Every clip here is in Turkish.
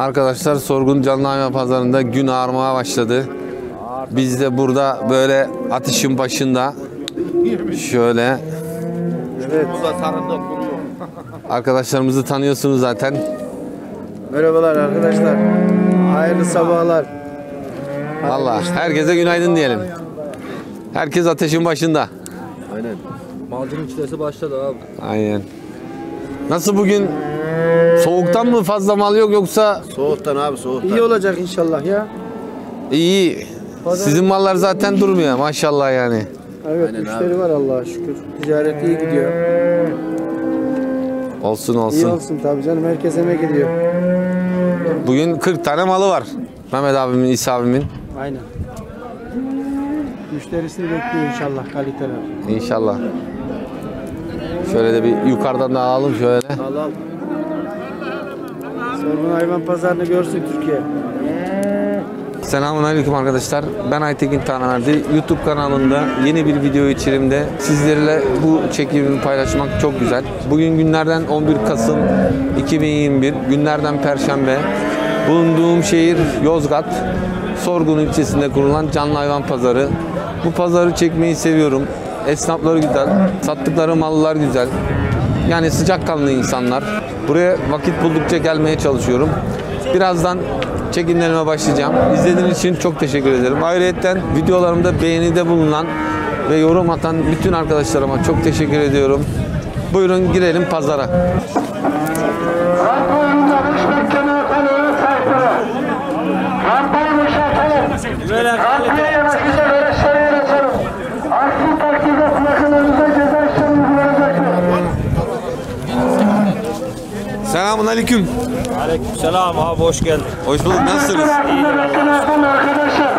Arkadaşlar Sorgun Canlı Hayvan Pazarı'nda gün ağarmaya başladı. Biz de burada böyle ateşin başında şöyle arkadaşlarımızı tanıyorsunuz zaten. Merhabalar arkadaşlar. Hayırlı sabahlar. Valla herkese günaydın diyelim. Herkes ateşin başında. Aynen. Malcının çilesi başladı abi. Aynen. Nasıl bugün soğuktan mı fazla mal yok yoksa Soğuktan abi soğuktan. İyi olacak inşallah ya. iyi? Sizin mallar zaten durmuyor maşallah yani. Evet Aynen müşteri var Allah'a şükür. Ticaret iyi gidiyor. Olsun İyi olsun. olsun tabii canım. Herkes emek ediyor. Bugün 40 tane malı var. Mehmet abimin, İsa abimin. Aynen. Müşterisini bekliyor inşallah kaliteler. İnşallah. Şöyle de bir yukarıdan da alalım şöyle. Al al. Sorgun hayvan pazarını görsün Türkiye. Selamun Aleyküm arkadaşlar. Ben Aytekin Tanaverdi. YouTube kanalında yeni bir video içerimde sizlerle bu çekimimi paylaşmak çok güzel. Bugün günlerden 11 Kasım 2021. Günlerden Perşembe. Bulunduğum şehir Yozgat. Sorgun ilçesinde kurulan canlı hayvan pazarı. Bu pazarı çekmeyi seviyorum. Esnafları güzel. Sattıkları mallar güzel. Yani sıcakkanlı insanlar. Buraya vakit buldukça gelmeye çalışıyorum. Birazdan çekimlerime başlayacağım. İzlediğiniz için çok teşekkür ederim. Ayrıca videolarımda beğenide bulunan ve yorum atan bütün arkadaşlarıma çok teşekkür ediyorum. Buyurun girelim pazara. Selamun Aleyküm. Aleykümselam abi hoş geldin. Hoş bulduk. Nasılsınız?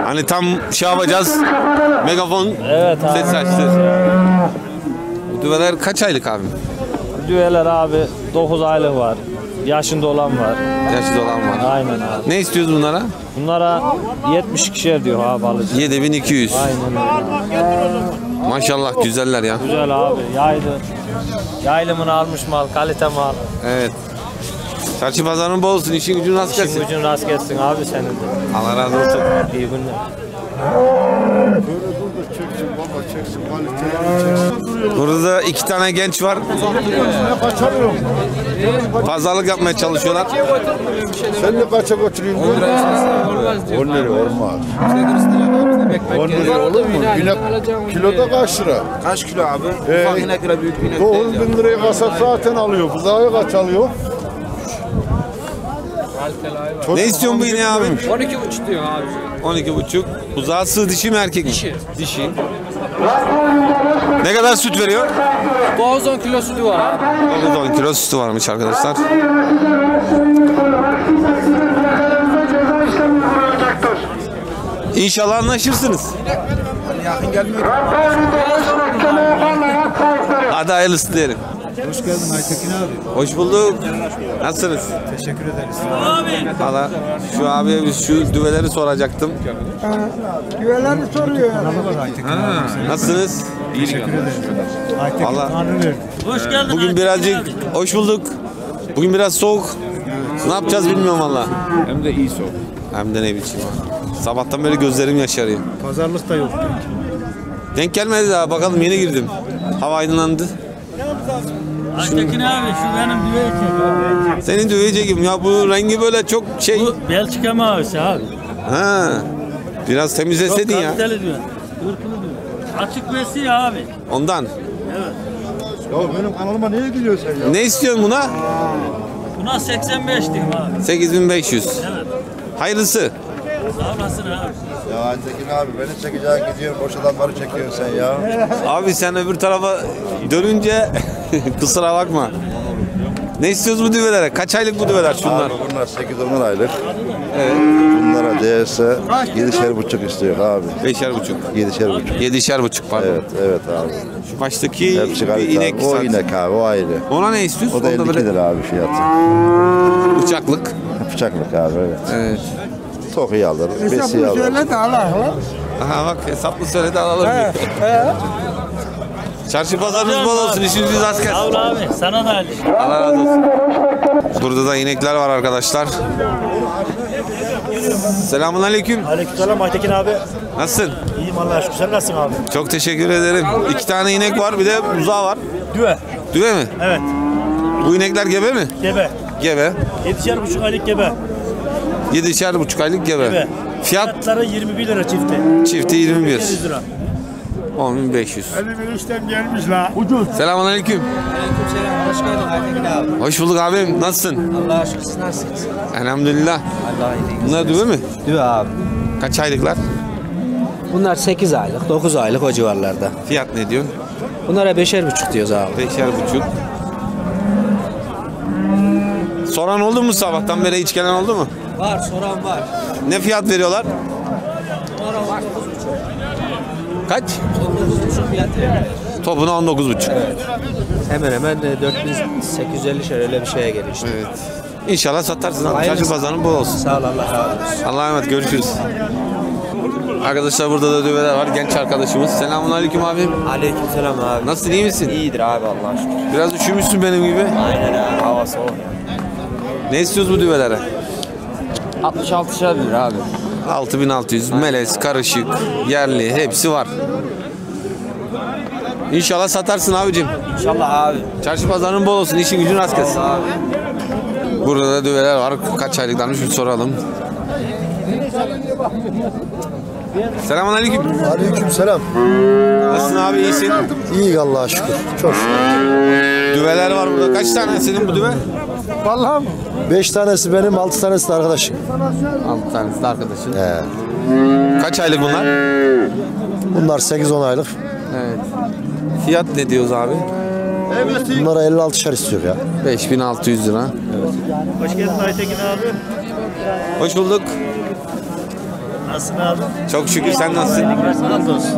Hani tam şey yapacağız. Megafon Evet abi. ses açtı. Bu düveler kaç aylık abim? Düveler abi 9 aylık var. Yaşında olan var. Yaşlı olan var. Aynen abi. Ne istiyoruz bunlara? Bunlara 70 kişiler diyor abi alıcı. 7200. Aynen öyle. Maşallah güzeller ya. Güzel abi yaylı. Yaylımını almış mal, kalite mal. Evet. Çarşı pazarın bol olsun. işin gücün rast İşin gelsin. gücün rast gelsin abi senin de. Allah razı olsun. İyi günler. Burada da iki tane genç var. Pazarlık yapmaya çalışıyorlar. Sen de kaça götürüyorsun? 10 lira olmaz. 10 lira olur mu? Yine kiloda kaç lira? Kaç kilo abi? Ee, Ufak inek ile büyük inek 9 bin lirayı kasap zaten alıyor. Buzağı kaç alıyor? Ne istiyorsun bu ineği abim? 12 buçuk diyor abi. 12 buçuk. Buzağı sığ dişi mi erkek mi? Dişi. Dişi. Ne kadar süt veriyor? Boğaz 10 kilo sütü var abi. 10 kilo sütü varmış arkadaşlar. İnşallah anlaşırsınız. Hadi hayırlısı diyelim. Hoş geldin Aytekin abi. Hoş bulduk. Nasılsınız? Teşekkür ederiz. Valla şu abiye biz şu düveleri soracaktım. Güvenlerini soruyor. Ha, nasılsınız? Aytekin Valla Tanrı verdi. Hoş geldin. bugün birazcık hoş bulduk. Bugün biraz soğuk. Ne yapacağız bilmiyorum valla. Hem de iyi soğuk. Hem de ne biçim ha. Sabahtan beri gözlerim yaşarıyor. Pazarlık da yok. Denk gelmedi daha bakalım yeni girdim. Hava aydınlandı. Aytekin abi şu benim düveyi çek abi. Senin döveceği gibi ya bu rengi böyle çok şey. Bu Belçika mavisi abi. Ha. Biraz temizleseydin ya. Kaliteli düve. Hırpılı düve. Açık besi abi. Ondan. Ya benim kanalıma niye gülüyorsun sen ya? Ne istiyorsun buna? Buna 85 diyeyim abi. 8500. Evet. Hayırlısı. Sağ olasın abi. Ya Aytekin abi beni çekeceksin gidiyorsun boş adamları çekiyorsun sen ya. Abi sen öbür tarafa dönünce kusura bakma. Ne istiyoruz bu düvelere? Kaç aylık bu düveler şunlar? Abi bunlar 8-10 aylık. Evet. Bunlara değerse 7'şer buçuk istiyor abi. Beşer buçuk. 7'şer buçuk. Yedişer buçuk pardon. Evet evet abi. Şu baştaki Hepsi bir kalite inek. abi. O zaten. inek abi o ayrı. Ona ne istiyorsun? O da Onda 52 böyle lira abi fiyatı. bıçaklık. Bıçaklık abi evet. Evet. Tokuyu alır, besiyi alır. de Allah. Aha bak hesaplı söyle de alalım. Çarşı pazarınız bol olsun. işiniz rast Sağ ol gelsin. abi. Sana da Ali. Allah razı olsun. Burada da inekler var arkadaşlar. Selamun aleyküm. Aleykümselam Aytekin abi. Nasılsın? İyiyim Allah'a şükür. Sen nasılsın abi? Çok teşekkür ederim. İki tane inek var bir de buzağı var. Düve. Düve mi? Evet. Bu inekler gebe mi? Gebe. Gebe. Yedişer buçuk aylık gebe. Yedişer buçuk aylık gebe. Gebe. Fiyat Fiyatları 21 lira çifti. çifti 21. 100 lira. 10.500. Benim işlem gelmiş la. Ucuz. Selamun aleyküm. Aleykümselam. Hoş geldin Aytekin abi. Hoş bulduk abim. Nasılsın? Allah'a şükür siz nasılsınız? Elhamdülillah. Allah'a iyilik. Bunlar düve mi? Düve abi. Kaç aylıklar? Bunlar 8 aylık, 9 aylık o civarlarda. Fiyat ne diyorsun? Bunlara beşer buçuk diyoruz abi. Beşer buçuk. Soran oldu mu sabahtan beri hiç gelen oldu mu? Var, soran var. Ne fiyat veriyorlar? Kaç? 9,5 fiyat veriyor. Topuna 19,5. Hemen hemen e, 4850 şöyle öyle bir şeye geliyor işte. Evet. İnşallah satarsın. Çarşı pazarın bol olsun. Sağ ol Allah razı olsun. Allah'a emanet görüşürüz. Arkadaşlar burada da düveler var. Genç arkadaşımız. Selamun aleyküm abi. Aleykümselam abi. Nasılsın iyi misin? İyidir abi Allah'a şükür. Biraz üşümüşsün benim gibi. Aynen abi. Hava soğuk ya. Ne istiyoruz bu düvelere? 66 lira abi. 6600 melez, karışık, yerli hepsi var. İnşallah satarsın abicim. İnşallah abi. Çarşı pazarın bol olsun, işin gücün rast gelsin. Burada da düveler var. Kaç aylıklarmış bir soralım. Selamun aleyküm. Aleykümselam. Nasılsın abi iyisin? İyi Allah'a şükür. Çok Düveler var burada. Kaç tane senin bu düve? Vallahi Beş tanesi benim, altı tanesi de arkadaşım. 6 tanesi de arkadaşın. He. Kaç aylık bunlar? Bunlar 8-10 aylık. Evet. Fiyat ne diyoruz abi? Bunlara 56'şer istiyor ya. 5600 lira. Hoş geldin Aytekin abi. Hoş bulduk. Nasılsın abi? Çok şükür sen nasılsın? Hamdolsun.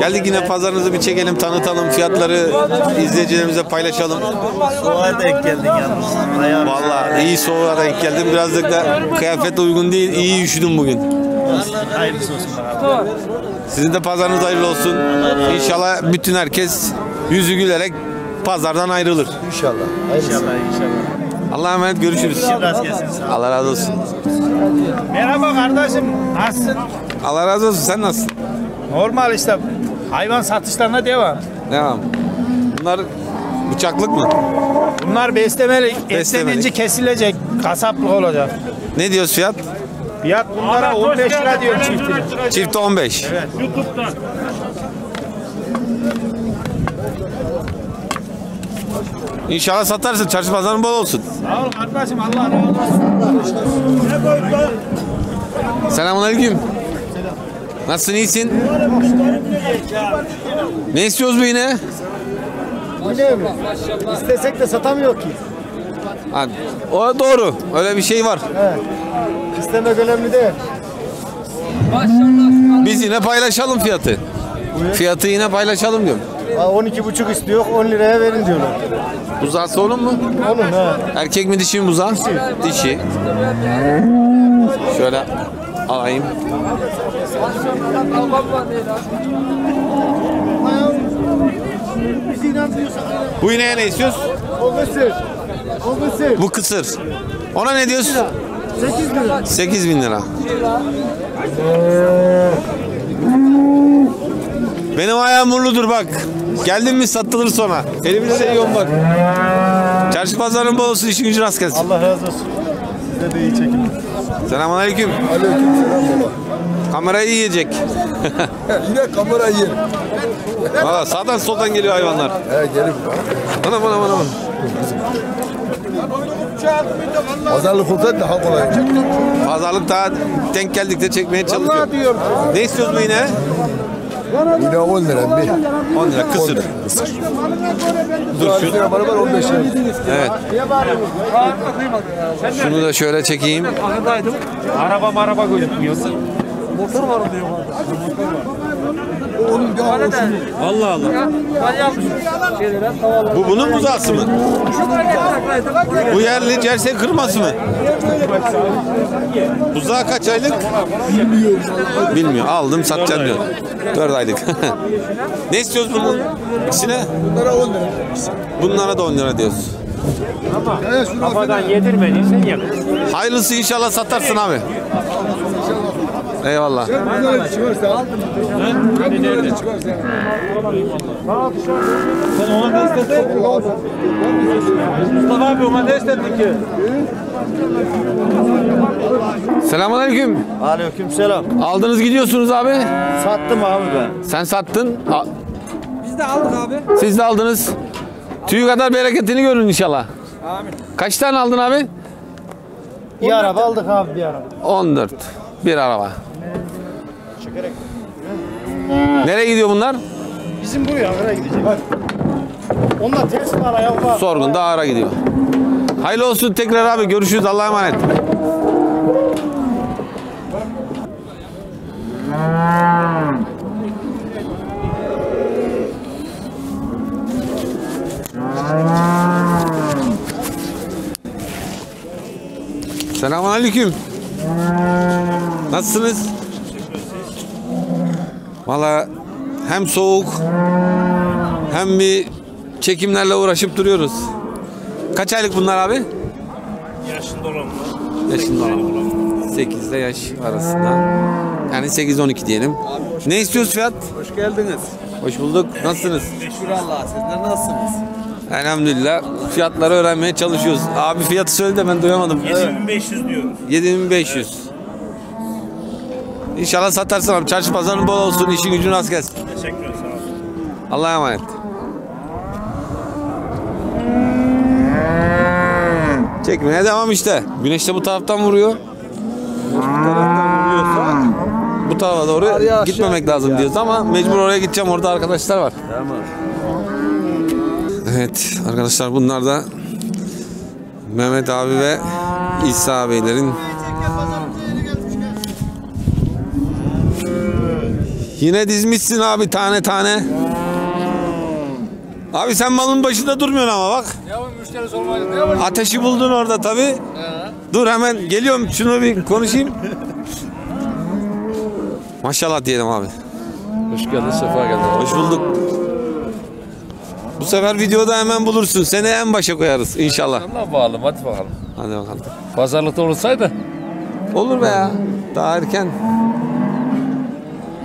Geldik yine pazarınızı bir çekelim, tanıtalım, fiyatları izleyicilerimize paylaşalım. Soğuğa denk geldin yalnız. Ayağı Vallahi iyi soğuğa denk geldim. Birazcık da kıyafet uygun değil. İyi üşüdüm bugün. hayırlısı olsun abi. Sizin de pazarınız hayırlı olsun. İnşallah bütün herkes yüzü gülerek pazardan ayrılır. İnşallah. İnşallah inşallah. Allah'a emanet görüşürüz. Rast gelsin sağ ol. Allah razı olsun. Merhaba kardeşim. Nasılsın? Allah razı olsun. Sen nasılsın? Normal işte. Hayvan satışlarına devam. Devam. Bunlar bıçaklık mı? Bunlar beslemeli. Beslemeli. Beslenince kesilecek. Kasaplık olacak. Ne diyoruz fiyat? Fiyat bunlara 15 lira diyor çiftine. Çifti 15. İnşallah satarsın. Çarşı pazarın bol olsun. Sağ ol kardeşim. Allah razı olsun. Selamun aleyküm. Nasılsın iyisin? Ne istiyoruz bu yine? İstesek de satamıyor ki. Ha, o doğru. Öyle bir şey var. İstemek önemli değil. Biz yine paylaşalım fiyatı. Fiyatı yine paylaşalım diyorum. Ha, 12,5 istiyor. 10 liraya verin diyorlar. Buzağısı onun mu? Onun ha. Erkek mi dişi mi buzağı? Dişi. Şöyle alayım. Bu ineğe ne istiyoruz? O kısır. O kısır. Bu kısır. Ona ne diyorsun? 8 lira. 8 bin lira. Benim ayağım murludur bak. Geldin mi satılır sonra. Elimi seviyorum bak. Çarşı pazarın bol olsun işin gücün rast gelsin. Allah razı olsun. Size de iyi çekim. Selamun aleyküm. Aleyküm selam baba. Kamerayı yiyecek. Yine kamera yer. Valla sağdan soldan geliyor hayvanlar. He gelin. Bana bana bana bana. Pazarlık olsa daha kolay olacak. Pazarlık daha denk geldikçe çekmeye çalışıyorum. Ne istiyoruz bu yine? Yine 10 lira bir. 10 lira kısır. Dur şu. Var 15 lira. Evet. Şunu da şöyle çekeyim. Araba maraba gözükmüyor. Motor var diyor. Allah Allah. Bu bunun buzağısı mı? Bu yerli cersey kırması mı? Buzağı kaç aylık? Bilmiyorum. Bilmiyor. Aldım satacağım diyor. 4 aylık. ne istiyoruz bunun? İkisine? Bunlara 10 lira. Bunlara da 10 lira diyoruz. Kafadan yedirmediysen yeme. Hayırlısı inşallah satarsın abi. Eyvallah. Mustafa abi ona ne istedin ki? Selamünaleyküm. Aleyküm selam. Aldınız gidiyorsunuz abi. Sattım abi ben. Sen sattın. Biz de aldık abi. Siz de aldınız. Tüyü kadar bereketini görün inşallah. Amin. Kaç tane aldın abi? Bir araba aldık abi bir araba. 14. Bir araba. Nereye gidiyor bunlar? Bizim buraya nereye gidecek? Onlar ters var ayağı var. Sorgun da ağara gidiyor. Hayırlı olsun tekrar abi. Görüşürüz. Allah'a emanet. Selamun aleyküm. Nasılsınız? Valla hem soğuk hem bir çekimlerle uğraşıp duruyoruz. Kaç aylık bunlar abi? Yaşında olan Yaşında olan. 8 ile yaş arasında. Yani 8-12 diyelim. Ne istiyoruz fiyat? Hoş geldiniz. Hoş bulduk. Nasılsınız? Şükür Allah'a. Sizler nasılsınız? Elhamdülillah. Fiyatları öğrenmeye çalışıyoruz. Abi fiyatı söyle de ben duyamadım. 7500 diyoruz. 7500. İnşallah satarsın abi. Çarşı pazarın bol olsun. işin gücün rast gelsin. Teşekkür ederim. Allah'a emanet. Çekmeye devam işte. Güneş de bu taraftan vuruyor. Bu taraftan vuruyorsa bu tarafa doğru gitmemek lazım diyoruz ama mecbur oraya gideceğim. Orada arkadaşlar var. Evet arkadaşlar bunlar da Mehmet abi ve İsa abilerin Yine dizmişsin abi tane tane. Abi sen malın başında durmuyorsun ama bak. Ateşi buldun orada tabi. Dur hemen geliyorum şunu bir konuşayım. Maşallah diyelim abi. Hoş geldin, sefa geldin. Hoş bulduk. Bu sefer videoda hemen bulursun. Seni en başa koyarız inşallah. Allah bağlı, hadi bakalım. Hadi bakalım. Pazarlıkta olsaydı Olur be ya. Daha erken.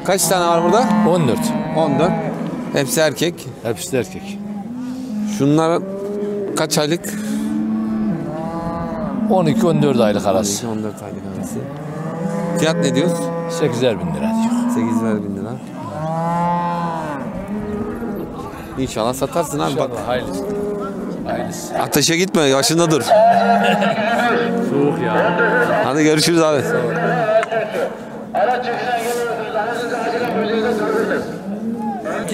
Kaç tane var burada? 14. 14. Hepsi erkek. Hepsi de erkek. Şunlar kaç aylık? 12-14 aylık arası. 14 aylık arası. Fiyat ne diyoruz? 8'er bin lira diyor. 8 ver bin lira. İnşallah satarsın abi bak. İnşallah hayırlısı. Hayırlısı. Ateşe gitme yaşında dur. Soğuk ya. Hadi görüşürüz abi.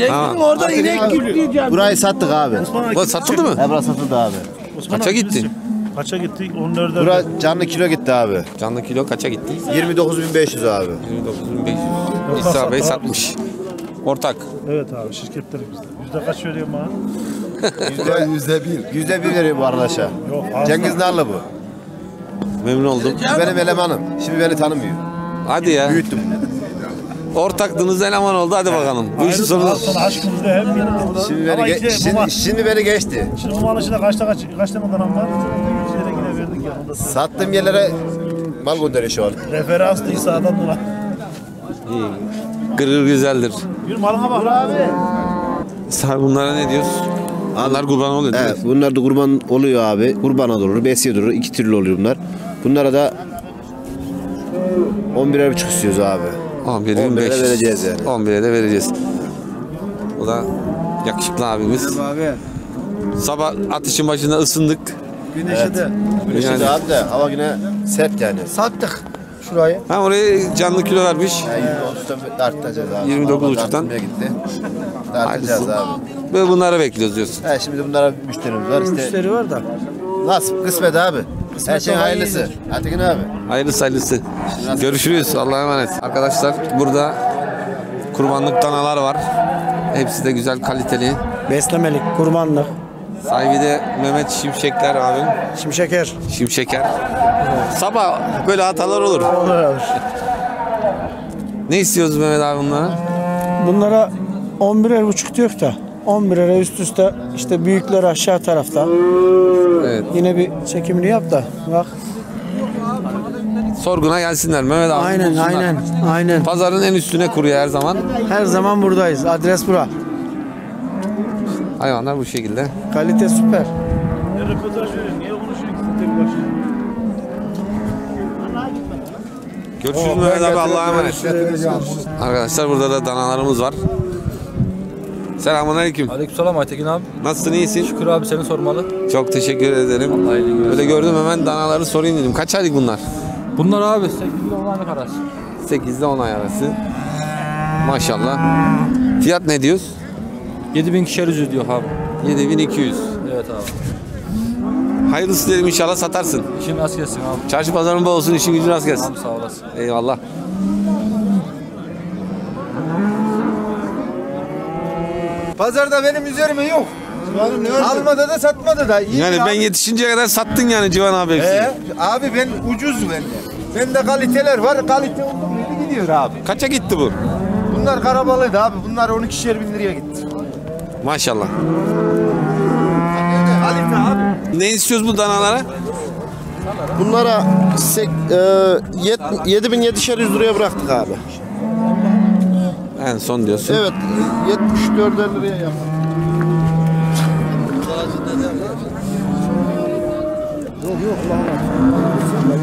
Tamam. Orada inek gülüyor. Burayı sattık abi. Bu satıldı mı? Ebra satıldı abi. Kaça gitti? Kaça gittik? 14'e. Bura canlı kilo gitti abi. Canlı kilo kaça gitti? 29.500 abi. 29.500. İsa Bey satmış. Ortak. Evet abi şirketler bizde. Yüzde kaç veriyor bana? Yüzde, yüzde bir. Yüzde bir veriyor bu arkadaşa. Yok. Cengiz Narlı bu. Memnun oldum. Benim elemanım. Şimdi beni tanımıyor. Hadi ya. Büyüttüm. Ortaklığınız eleman oldu. Hadi bakalım. Bu işin sonu. Sonra aşkımızda hep birlikte. Şimdi beni, ge- şimdi, mal, şimdi beni geçti. şimdi bu malın içinde kaç, kaç, kaç tane adam var? Yere yine verdik ya. Sattığım yerlere mal gönderiyor şu an. referans değilse adam dolar. Gırır güzeldir. Bir malına bak abi. Sen bunlara ne diyorsun? Bunlar kurban oluyor değil mi? Evet, bunlar da kurban oluyor abi. Kurbana durur, besiye durur. iki türlü oluyor bunlar. Bunlara da 11'er buçuk istiyoruz abi. 11 11'e 1500. vereceğiz yani. 11'e de vereceğiz. Bu da yakışıklı abimiz. Abi. Sabah atışın başında ısındık. Güneşe de. Güneşe Yani- de abi de hava yine sert yani. Sattık şurayı. Ha oraya canlı kilo vermiş. Yani 29'dan tartacağız abi. 29.5'tan. Hava tartmaya gitti. Abi. Ve bunları bekliyoruz diyorsun. He şimdi bunlara müşterimiz var işte. Müşteri var da. Nasıl kısmet abi. Her şey hayırlısı. Atakin abi. Hayırlısı hayırlısı. Görüşürüz. Allah'a emanet. Arkadaşlar burada kurbanlık danalar var. Hepsi de güzel kaliteli. Beslemelik, kurbanlık, Sahibi de Mehmet Şimşekler abim. şimşeker. Şimşeker. Sabah böyle hatalar olur. Ne istiyoruz Mehmet abi bunlara? Bunlara 11'er buçuk diyor da 11 lira üst üste işte büyükler aşağı tarafta. Evet. Yine bir çekimini yap da bak. Sorguna gelsinler Mehmet abi. Aynen bulsunlar. aynen aynen. Pazarın en üstüne kuruyor her zaman. Her zaman buradayız. Adres bura. Hayvanlar bu şekilde. Kalite süper. Ne röportaj veriyorsun? Niye konuşuyorsun tek başına? Görüşürüz Mehmet abi Allah'a emanet. Arkadaşlar burada da danalarımız var. Selamun aleyküm. Aleykümselam Aytekin abi. Nasılsın iyisin? Şükür abi seni sormalı. Çok teşekkür ederim. Öyle gördüm hemen danaları sorayım dedim. Kaç aylık bunlar? Bunlar abi 8 ile 10 aylık arası. 8 ile 10 ay arası. Maşallah. Fiyat ne diyoruz? 7000 kişiler yüzü diyor abi. 7200. Evet abi. Hayırlısı diyelim inşallah satarsın. İşin nasıl gelsin abi? Çarşı pazarın bol olsun, işin gücün rast gelsin. Abi sağ olasın. Eyvallah. Pazarda benim üzerime yok. Almadı da satmadı da. İyi Yani ya. ben yetişinceye kadar sattın yani Civan abi. Ee, abi ben ucuz bende. Bende kaliteler var. Kalite olduğu gibi gidiyor abi. Kaça gitti bu? Bunlar karabalıydı abi. Bunlar 12'şer bin liraya gitti. Maşallah. Kalite abi. Ne istiyoruz bu danalara? Bunlara sek, e, 7700 liraya bıraktık abi. En son diyorsun. Evet 74 liraya yaptık.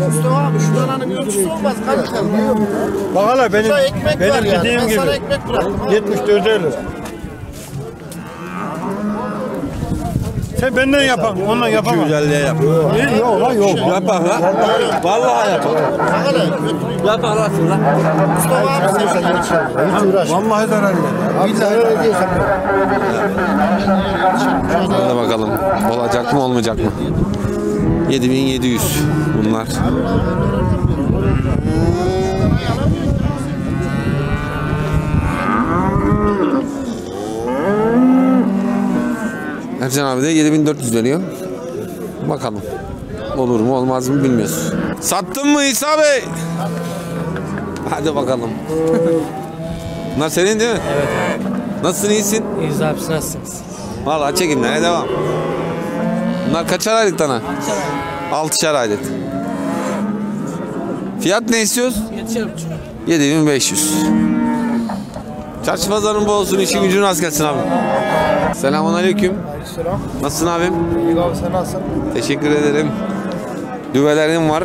Mustafa abi şu dananın bir ölçüsü olmaz kaliteli. Bak hala benim, benim yani. dediğim Ben gibi. sana ekmek bıraktım. 74 lira. Sen benden yapan, onunla yapamam. 250'ye yap. Yok lan yok. Yapar lan. Vallahi yapar. Yapar lan şurada. Mustafa abi sen Hiç uğraş. Vallahi zararlı. Abi zarar ediyorsan. Hadi bakalım. Olacak mı olmayacak mı? 7700 bunlar. Ercan abi de 7400 veriyor. Bakalım. Olur mu olmaz mı bilmiyoruz. Sattın mı İsa Bey? Hadi bakalım. Bunlar senin değil mi? Evet. Nasılsın iyisin? İyiyiz abi nasılsınız? Vallahi çekimlere devam. Bunlar kaçar aylık tane? Altışar aylık. Fiyat ne istiyoruz? 7500. Çarşı pazarın bol olsun, işin gücün rast gelsin abi. Selamun aleyküm. Selam. Nasılsın abim? İyi abi sen nasılsın? Teşekkür ederim. Düvelerim var.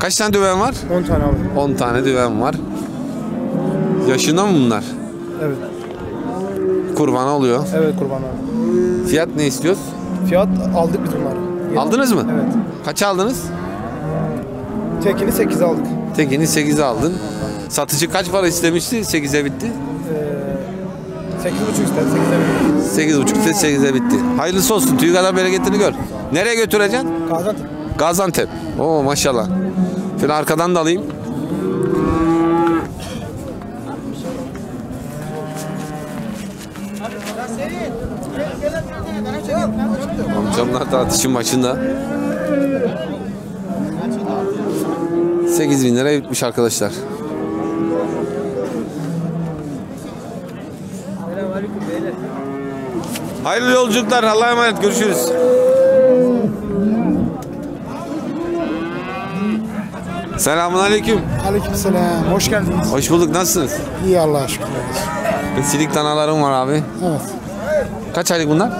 Kaç tane düven var? 10 tane abi. 10 tane düven var. Yaşında mı bunlar? Evet. Kurban oluyor. Evet kurban abi. Fiyat ne istiyoruz? Fiyat aldık biz bunları. Aldınız mı? Evet. Kaç aldınız? Tekini 8 aldık. Tekini 8'e aldın. Satıcı kaç para istemişti? 8'e bitti. Ee, 8,5 istedi. 8'e 8.5'te 8'e bitti. Hayırlısı olsun. Tüy kadar bereketini gör. Nereye götüreceksin? Gaziantep. Gaziantep. Oo maşallah. Şöyle arkadan da alayım. Amcamlar tartışın başında. 8 bin lira bitmiş arkadaşlar. Hayırlı yolculuklar. Allah'a emanet. Görüşürüz. Selamun aleyküm. Aleykümselam. Hoş geldiniz. Hoş bulduk. Nasılsınız? İyi Allah'a şükür. Silik danalarım var abi. Evet. Kaç aylık bunlar?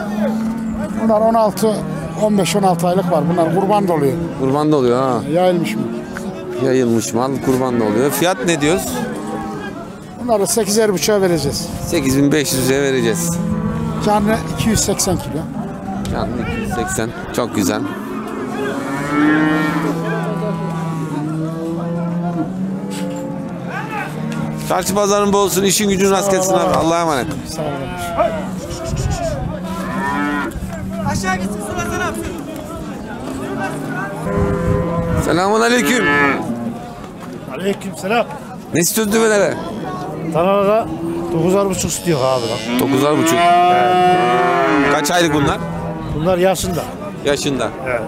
Bunlar 16 15-16 aylık var. Bunlar kurban da oluyor. Kurban da oluyor ha. Yayılmış mı? Yayılmış mal kurban da oluyor. Fiyat ne diyoruz? Bunları 8'er buçuğa vereceğiz. 8500'e vereceğiz. Canlı 280 kilo. Yani 280. Çok güzel. Çarşı pazarın bol olsun, işin gücün rast gelsin abi. Allah'a emanet. Sağ olun. Aşağı gitsin sıra sana. Selamun aleyküm. Aleyküm selam. Ne istiyorsun düvelere? Tanrı'da 9'ar buçuk istiyor abi bak. Dokuzar buçuk. Kaç aylık bunlar? Bunlar yaşında. Yaşında. Evet.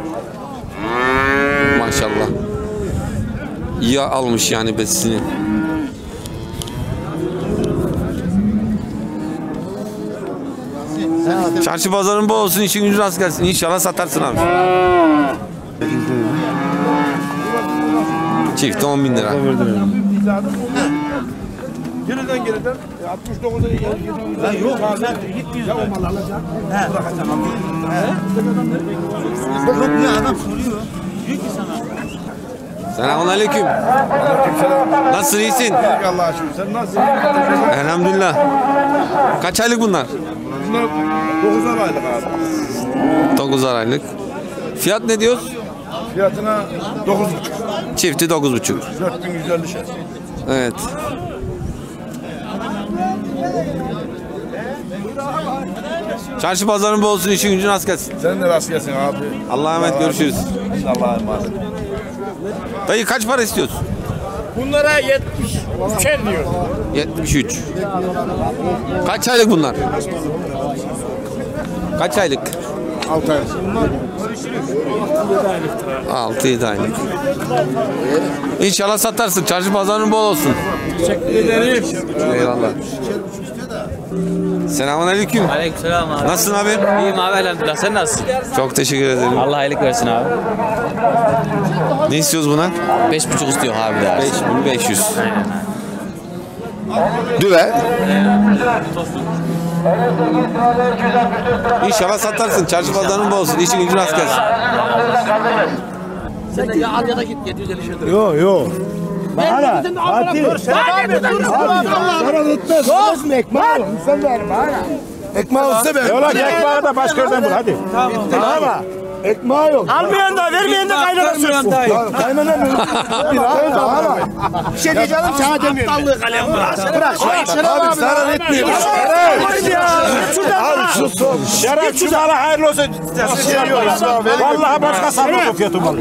Maşallah. İyi almış yani besini. Çarşı pazarın bol olsun, işin gücün rast gelsin. İnşallah satarsın abi. Çift 10 bin lira. Geriden geriden 69'a Ya yok. Ya o malı alacak. Bakın ya adam soruyor. Selamun aleyküm. Nasılsın iyisin? Allah'a şükür. Sen nasılsın? Elhamdülillah. Kaç aylık bunlar? Bunlar 9'ar aylık abi. 9 aylık. Fiyat ne diyoruz? Fiyatına 9,5. Çifti 9,5. 4150 şey. Evet. Çarşı pazarın bol olsun, işin gücün rast gelsin. Sen de rast gelsin abi. Allah'a emanet görüşürüz. Allah'a emanet. Dayı kaç para istiyorsun? Bunlara 70 üçer diyor. 73. Kaç aylık bunlar? Kaç aylık? 6 ay. 6-7 aylık. İnşallah satarsın. Çarşı pazarın bol olsun. Teşekkür ederim. Eyvallah. Selamun aleyküm. Aleykümselam abi. Nasılsın abi? İyiyim abi elhamdülillah. Sen nasılsın? Çok teşekkür ederim. Allah iyilik versin abi. Ne istiyoruz buna? 5,5 istiyor abi ya. 5500. Düve. İnşallah satarsın. Çarşı pazarın bol olsun. İşin gücün rast gelsin. Sen de ya al ya da git 750 şey Yok yok. Bana. Fatih. Sana gitmez. Olsun ekmek. Sen ver bana. Ekmeği olsa ben. Yola ekmeği de başka yerden bul hadi. Tamam. Ekmeği yok. Almayan da vermeyen de kaynana sürsün. Kaynana mı? Bir şey diyeceğim sana demiyorum. Aptallığı kalem bırak. Bırak. Abi sana etmiyor. Abi sus. Şeref şu sana hayırlı olsun. Vallahi başka sandım o fiyatı malı.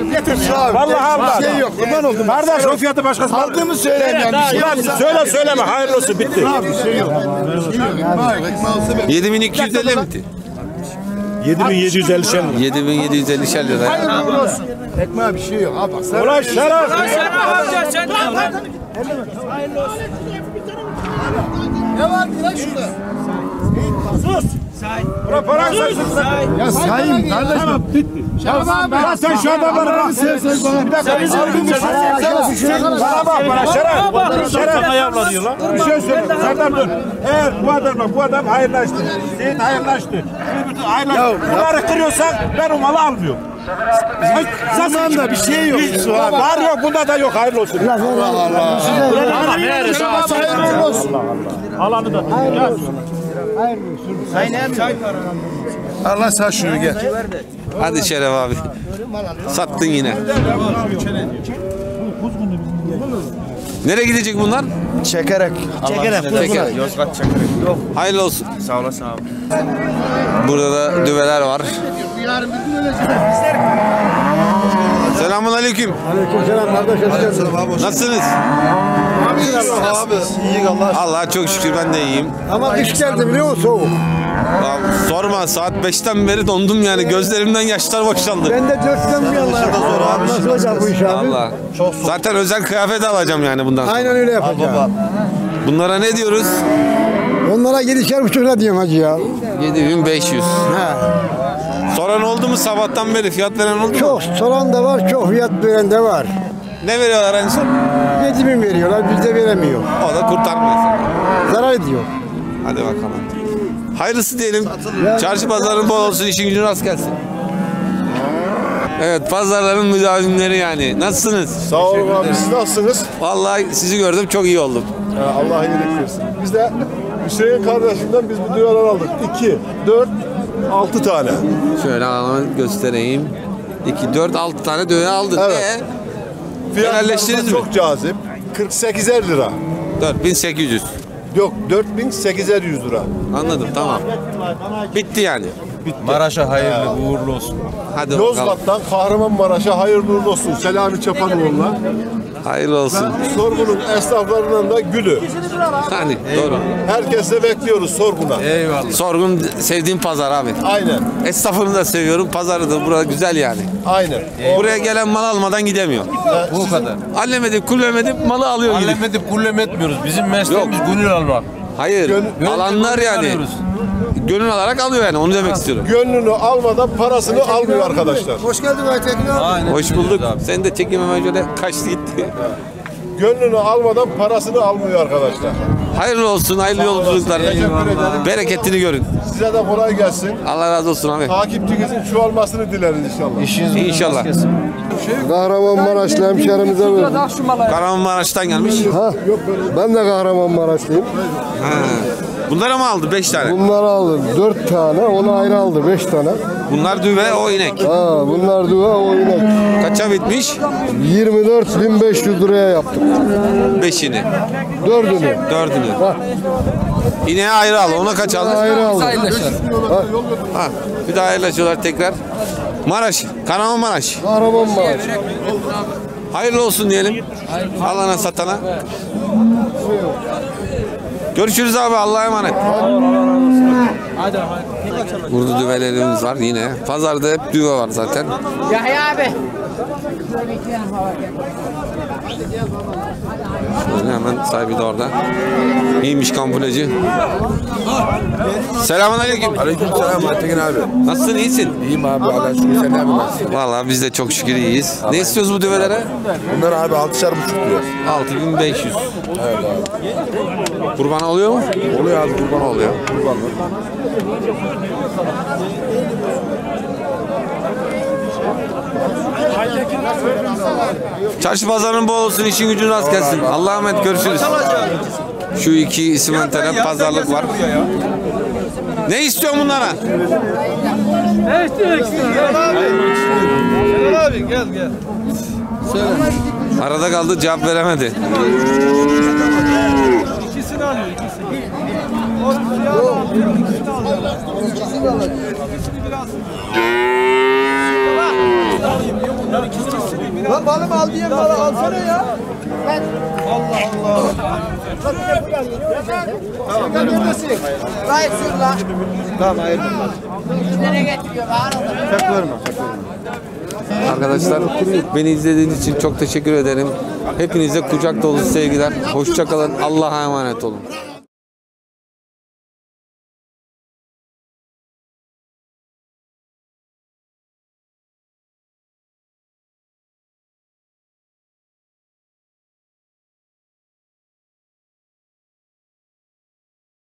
Vallahi Allah. Bir şey yok. Kurban oldum. Kardeş o fiyatı başkası Aldığımı söyleyeyim yani. Söyle söyleme hayırlı olsun bitti. Bir şey yok. 7250 mi? 7750 şen. 7750 lira. Ekmeğe bir şey yok. Abi bak sen. Ulan şeref. Ne var ki lan şurada? Bırak bırak sen. Ya sayayım kardeşim. Bitti. Ya sen şu adamları bırak. Bir dakika biz aldığımız Bana bak bana şeref. Şeref ayarla diyor lan. Bir şey söyle. Serdar dur. Eğer bu adam bak bu adam hayırlaştı. Seyit hayırlaştı. Hayırlaştı. Bunları kırıyorsan ben o malı almıyorum. Sen da bir şey yok. Var yok bunda da yok hayırlı olsun. Allah Allah. Hayırlı olsun. Alanı da. Hayırlı olsun. Allah sen şunu gel. Hadi Şeref abi. Sattın yine. Nereye gidecek bunlar? Çekerek. Çekerek. Çekerek. Yozgat çekerek. Yok. Hayırlı olsun. Sağ olasın abi. Burada da düveler var. Selamun aleyküm. Aleykümselam kardeşim. Nasılsınız? Abi iyi Allah. Allah çok şükür ben de iyiyim. Ama kış geldi biliyor musun soğuk? Ya sorma saat 5'ten beri dondum yani gözlerimden yaşlar boşaldı. Ben de dörtten bir Allah. zor abi. Nasıl olacak bu iş abi? Allah. Zaten özel kıyafet alacağım yani bundan sonra. Aynen öyle yapacağım. Bunlara ne diyoruz? Onlara yedişer buçuk lira diyorum hacı ya. 7500. Soran oldu mu sabahtan beri fiyat veren oldu mu? Çok soran da var, çok fiyat veren de var. Ne veriyorlar en son? 7 bin veriyorlar, biz de veremiyor. O da kurtarmıyor seni. Zarar ediyor. Hadi bakalım. Hayırlısı diyelim. Çarşı pazarın bol olsun, işin gücün rast gelsin. Evet, pazarların müdavimleri yani. Nasılsınız? Sağ olun abi, siz nasılsınız? Vallahi sizi gördüm, çok iyi oldum. Allah iyilik versin. Biz de Hüseyin kardeşimden biz bu düğeler aldık. 2, 4, 6 tane. Şöyle alalım göstereyim. 2, 4, 6 tane düğe aldın. Evet. Ee, Helalleştiniz mi? Çok cazip. 48'er lira. 4800. Yok 4800 lira. Anladım, tamam. Bitti yani. Maraş'a hayırlı uğurlu olsun. Hadi bakalım. Yozgat'tan Kahramanmaraş'a hayırlı uğurlu olsun. Selami Çapanoğlu'na. Hayırlı olsun. Sorgunun esnaflarından da gülü. Hani doğru. Herkese bekliyoruz sorguna. Eyvallah. Sorgun sevdiğim pazar abi. Aynen. Esnafını da seviyorum. Pazarı da burada güzel yani. Aynen. Buraya gelen mal almadan gidemiyor. Bu kadar. Allemedim, kullemedim malı alıyor gidip. Hallemedip kullem etmiyoruz. Bizim mesleğimiz gönül almak. Hayır. Gönül- alanlar yani. alıyoruz. Gönül alarak alıyor yani onu demek istiyorum. Gönlünü almadan parasını almıyor arkadaşlar. Hoş geldin Aytekin abi. Hoş bulduk. Sen de çekimime göre kaçtı gitti. Gönlünü almadan parasını almıyor arkadaşlar. Hayırlı olsun, hayırlı yolculuklar. Teşekkür ederim. Bereketini görün. Size de kolay gelsin. Allah razı olsun abi. Takipçinizin çoğalmasını dileriz inşallah. İnşallah. Kahramanmaraşlı hemşerimize verdim. Kahramanmaraş'tan gelmiş. Ha, ben de Kahramanmaraşlıyım. Ha. Bunlara mı aldı 5 tane? Bunları aldım. Dört tane, onu ayrı aldı. Beş tane. Bunlar düve, o inek. Ha, bunlar duva, o inek. Kaça bitmiş? 24.500 liraya yaptık. Beşini, Dördünü. dördünü. İneği ayrı al, ona kaç aldın? Ayrı aldım. Ha, Ha, bir daha ayrılaşıyorlar tekrar. Maraş, Kahramanmaraş. Kahramanmaraş. Hayırlı olsun diyelim. Alana satana. Görüşürüz abi Allah'a emanet. Burada düvelerimiz var yine. Pazarda hep düve var zaten. Yahya abi. Şöyle hemen sahibi de orada. İyiymiş kamuflajı. Selamun aleyküm. Aleyküm selam Aytekin abi. Nasılsın iyisin? İyiyim abi Allah'a şükür sen ne yapıyorsun? Vallahi biz de çok şükür iyiyiz. Ne istiyoruz bu düvelere? Bunlar abi altışar buçuk diyor. 6500. Evet abi. Kurban oluyor mu? Oluyor abi kurban Oluyor. Kurban Çarşı pazarın bol olsun, işin gücün rast gelsin. Allah'a emanet görüşürüz. Şu iki isim öntelen pazarlık var. Ne istiyorsun bunlara? Ne istiyorsun? abi gel gel. Arada kaldı cevap veremedi. İkisini alıyor ikisini. Lan balım al diye balı alsana ya. Allah Allah. Tamam. Sen neredesin? Gayet sür lan. Tamam hayırlı. Nereye getiriyor? Bağır Çok verme. Arkadaşlar beni izlediğiniz için çok teşekkür ederim. Hepinize kucak dolusu sevgiler. Hoşçakalın. Allah'a emanet olun.